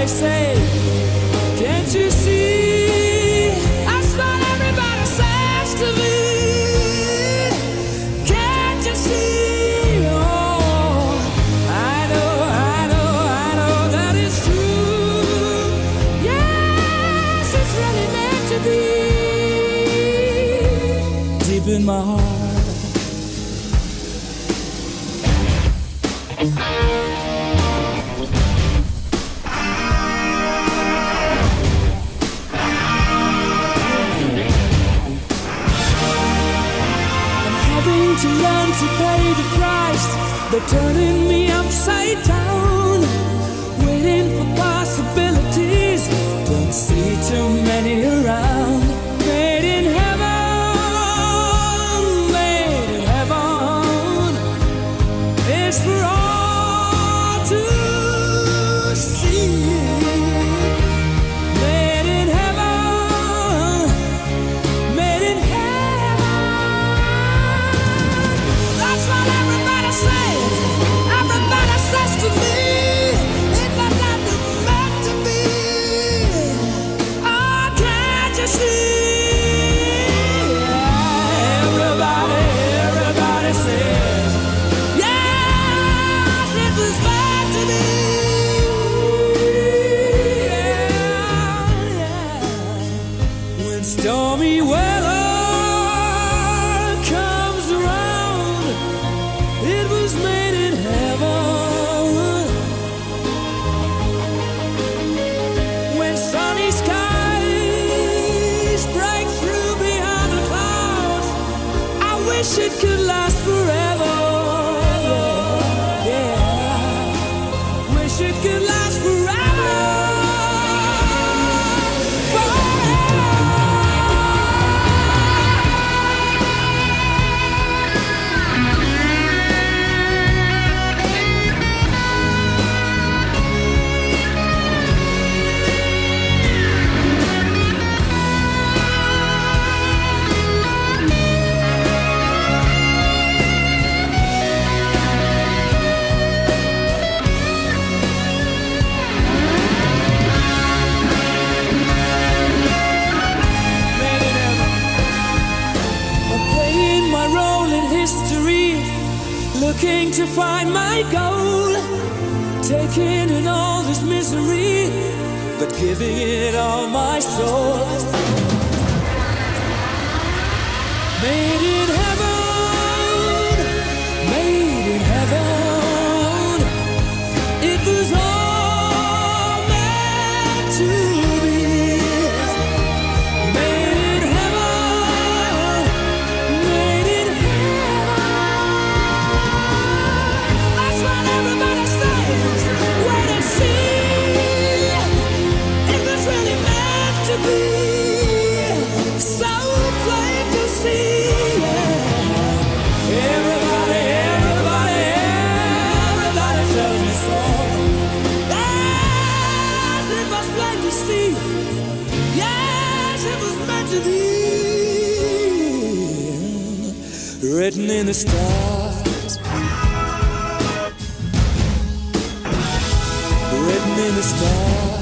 they say, can't you see? That's what everybody says to me. Can't you see? Oh, I know, I know, I know that it's true. Yes, it's really meant to be. Deep in my heart. to learn to pay the price. They're turning me upside down. Looking to find my goal, taking in all this misery, but giving it all my soul. in the stars. Written in the stars.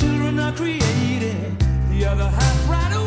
children are created, the other half right away.